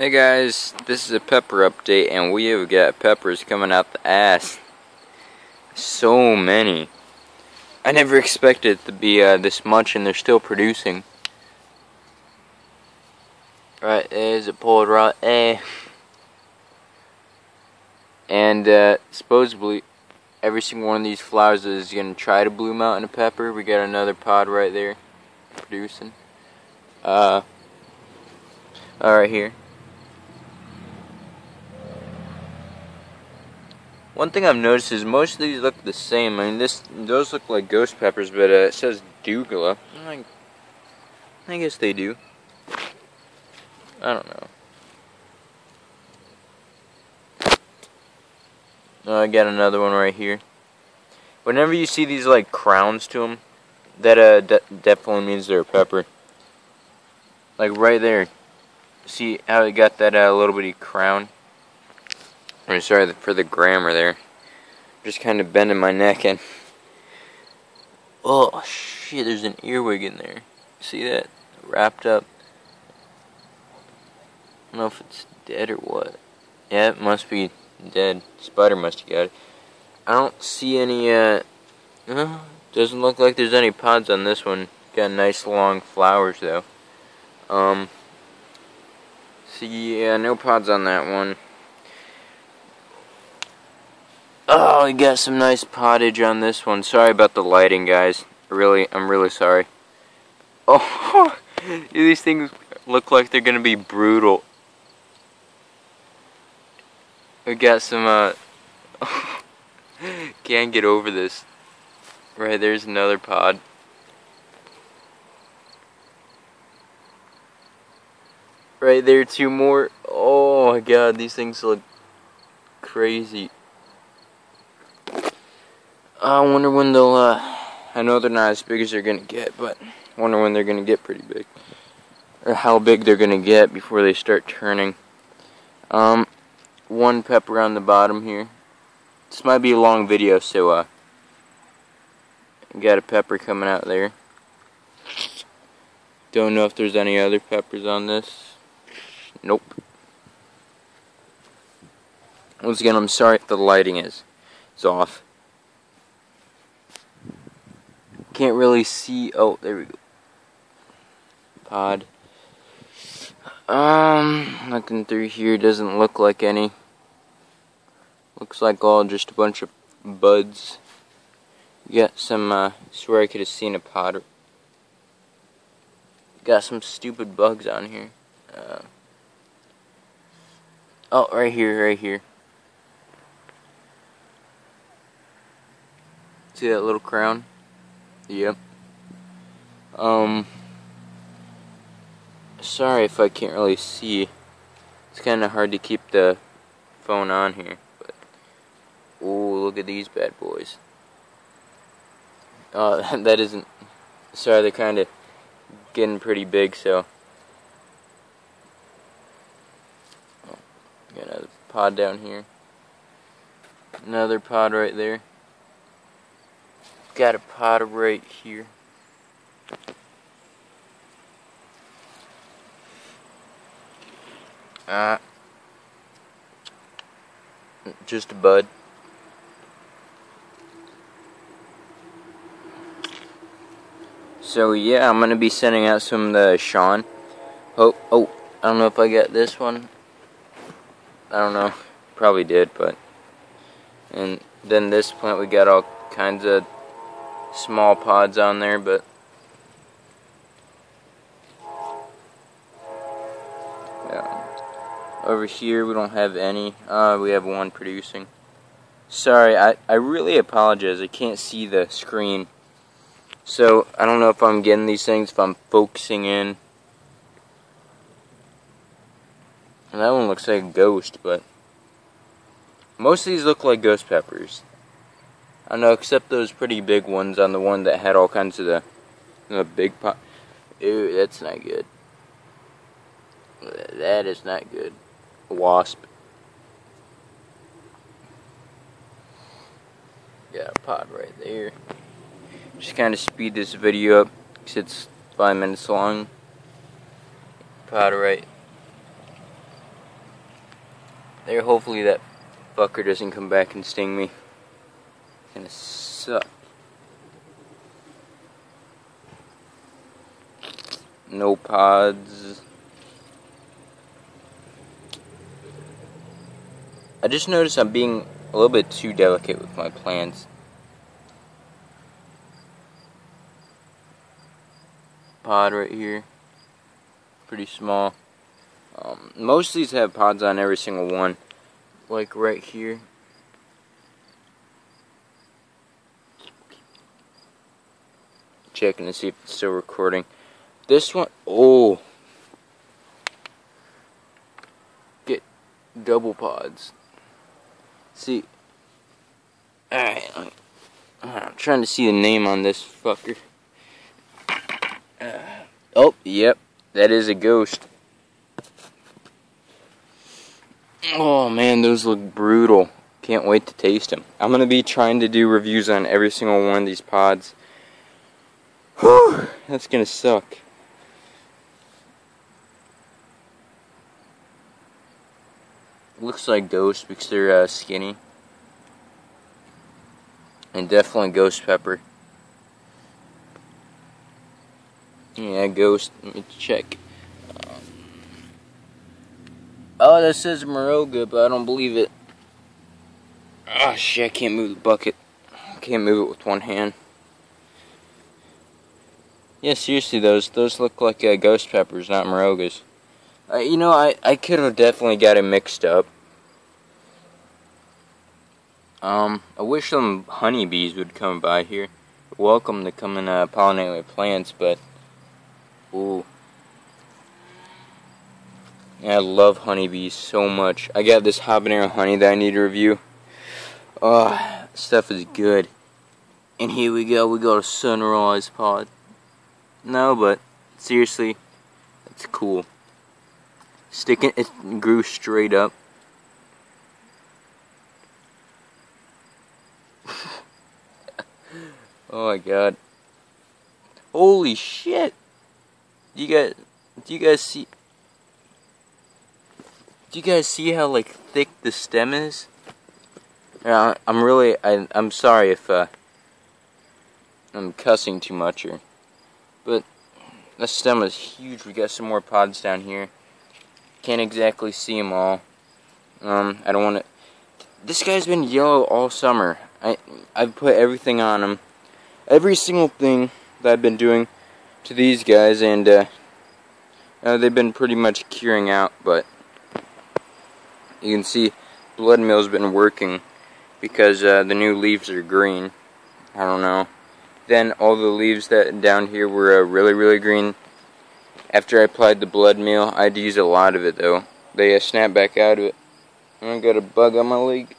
Hey guys, this is a pepper update and we have got peppers coming out the ass. So many. I never expected it to be uh, this much and they're still producing. Right, there's a pulled right there. And uh, supposedly every single one of these flowers is going to try to bloom out in a pepper. We got another pod right there producing. Uh, alright here. One thing I've noticed is most of these look the same. I mean, this those look like ghost peppers, but uh, it says Douglah. I, I guess they do. I don't know. Oh, I got another one right here. Whenever you see these like crowns to them, that uh de definitely means they're a pepper. Like right there. See how it got that uh, little bitty crown? I'm sorry for the grammar there. I'm Just kind of bending my neck and. Oh shit! There's an earwig in there. See that? Wrapped up. I don't know if it's dead or what. Yeah, it must be dead. Spider must have got it. I don't see any. Uh, doesn't look like there's any pods on this one. Got nice long flowers though. Um. See, yeah, no pods on that one. Oh, we got some nice pottage on this one. Sorry about the lighting, guys. Really, I'm really sorry. Oh, these things look like they're gonna be brutal. We got some, uh, can't get over this. Right, there's another pod. Right there, two more. Oh my god, these things look crazy. I wonder when they'll, uh, I know they're not as big as they're gonna get, but I wonder when they're gonna get pretty big. Or how big they're gonna get before they start turning. Um, one pepper on the bottom here. This might be a long video, so, uh, got a pepper coming out there. Don't know if there's any other peppers on this. Nope. Once again, I'm sorry if the lighting is, is off. Can't really see. Oh, there we go. Pod. Um, looking through here doesn't look like any. Looks like all just a bunch of buds. Got some, uh, swear I could have seen a pod. Got some stupid bugs on here. Uh, oh, right here, right here. See that little crown? Yep. Um. Sorry if I can't really see. It's kind of hard to keep the phone on here. But oh, look at these bad boys. Uh, that isn't. Sorry, they're kind of getting pretty big, so. Oh, got another pod down here. Another pod right there got a pot right here. Uh, just a bud. So yeah, I'm gonna be sending out some the Sean. Oh, oh, I don't know if I got this one. I don't know, probably did, but. And then this plant, we got all kinds of small pods on there, but yeah. Over here we don't have any. Uh, we have one producing. Sorry, I, I really apologize. I can't see the screen. So, I don't know if I'm getting these things, if I'm focusing in. And that one looks like a ghost, but most of these look like ghost peppers. I know, except those pretty big ones on the one that had all kinds of the, the big pot. Ew, that's not good. That is not good. Wasp. Got a pod right there. Just kind of speed this video up because it's five minutes long. Pod right There, hopefully that fucker doesn't come back and sting me. Gonna suck. No pods. I just noticed I'm being a little bit too delicate with my plants. Pod right here. Pretty small. Um, most of these have pods on every single one. Like right here. Checking to see if it's still recording. This one, oh. Get double pods. See. Alright. I'm trying to see the name on this fucker. Uh, oh, yep. That is a ghost. Oh man, those look brutal. Can't wait to taste them. I'm going to be trying to do reviews on every single one of these pods. Whew, that's to suck. Looks like ghost because they're uh, skinny. And definitely ghost pepper. Yeah, ghost. Let me check. Um, oh, that says Moruga, but I don't believe it. Oh shit, I can't move the bucket. I can't move it with one hand. Yeah, seriously, those those look like uh, ghost peppers, not Morugas. Uh, you know, I, I could have definitely got it mixed up. Um, I wish some honeybees would come by here. Welcome to come and uh, pollinate my plants, but ooh, yeah, I love honeybees so much. I got this habanero honey that I need to review. Oh, stuff is good. And here we go. We got a sunrise pod. No, but seriously, it's cool. Sticking it grew straight up. oh my god. Holy shit. You guys do you guys see Do you guys see how like thick the stem is? Yeah, I'm really I I'm sorry if uh I'm cussing too much here. But the stem is huge. We got some more pods down here. Can't exactly see them all. Um, I don't want to. This guy's been yellow all summer. I I've put everything on him, every single thing that I've been doing to these guys, and uh, uh, they've been pretty much curing out. But you can see, blood meal's been working because uh, the new leaves are green. I don't know. Then all the leaves that down here were uh, really really green after I applied the blood meal, I'd use a lot of it though. They uh, snap back out of it. I got a bug on my leg.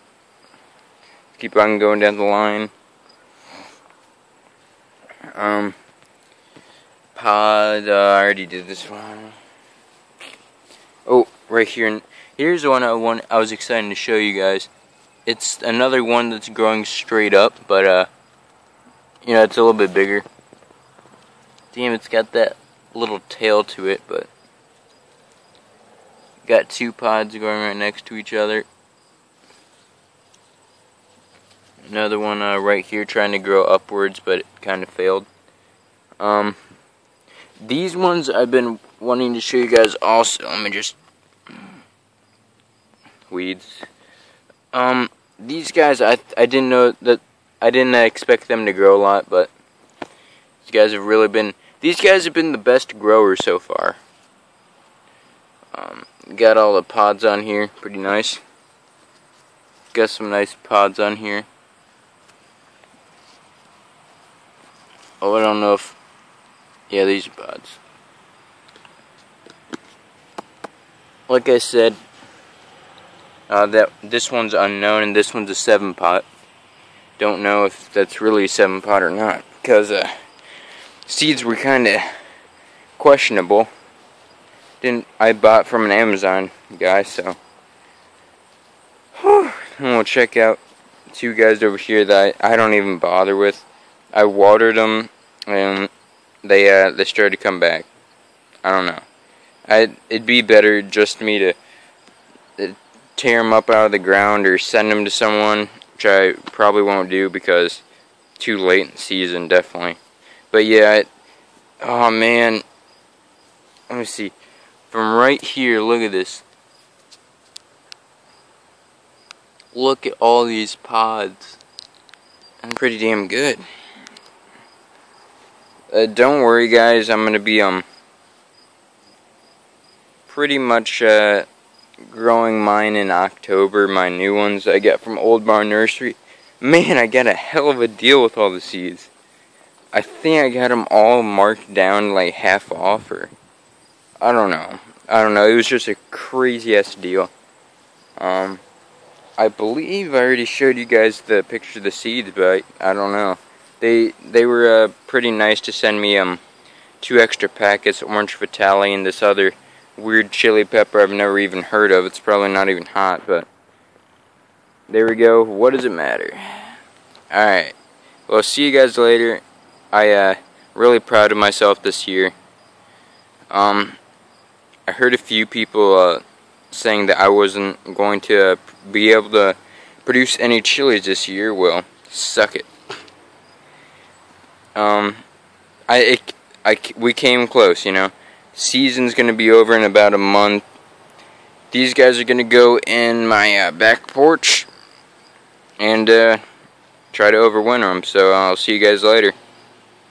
Keep on going down the line. Um, pod, uh, I already did this one. Oh, right here. Here's the one I want. I was excited to show you guys. It's another one that's growing straight up, but uh, you know, it's a little bit bigger. Damn, it's got that little tail to it, but got two pods going right next to each other. Another one uh, right here trying to grow upwards, but it kind of failed. Um, these ones I've been wanting to show you guys also. Let me just weeds. Um, these guys I I didn't know that I didn't expect them to grow a lot, but these guys have really been these guys have been the best growers so far. Um, got all the pods on here, pretty nice. Got some nice pods on here. Oh, I don't know if... Yeah, these are pods. Like I said, uh, that this one's unknown and this one's a 7 pot. Don't know if that's really a 7 pot or not, because... Uh, seeds were kind of questionable. Didn't I bought from an Amazon guy, so and we'll check out two guys over here that I, I don't even bother with. I watered them and they uh they started to come back. I don't know. I it'd be better just me to uh, tear them up out of the ground or send them to someone, which I probably won't do because too late in season, definitely. But yeah, it, oh man, let me see. From right here, look at this. Look at all these pods. I'm pretty damn good. Uh, don't worry guys, I'm gonna be um pretty much uh, growing mine in October, my new ones I get from Old Barn Nursery. Man, I got a hell of a deal with all the seeds. I think I got them all marked down like half off or I don't know. I don't know. It was just a crazy ass deal. Um I believe I already showed you guys the picture of the seeds, but I, I don't know. They they were uh, pretty nice to send me um two extra packets, orange vitale and this other weird chili pepper I've never even heard of. It's probably not even hot, but there we go. What does it matter? Alright. Well, see you guys later. I, uh, really proud of myself this year. Um, I heard a few people, uh, saying that I wasn't going to uh, be able to produce any chilies this year. Well, suck it. Um, I, it, I, we came close, you know season's going to be over in about a month. These guys are going to go in my uh, back porch and uh, try to overwinter them. So I'll see you guys later.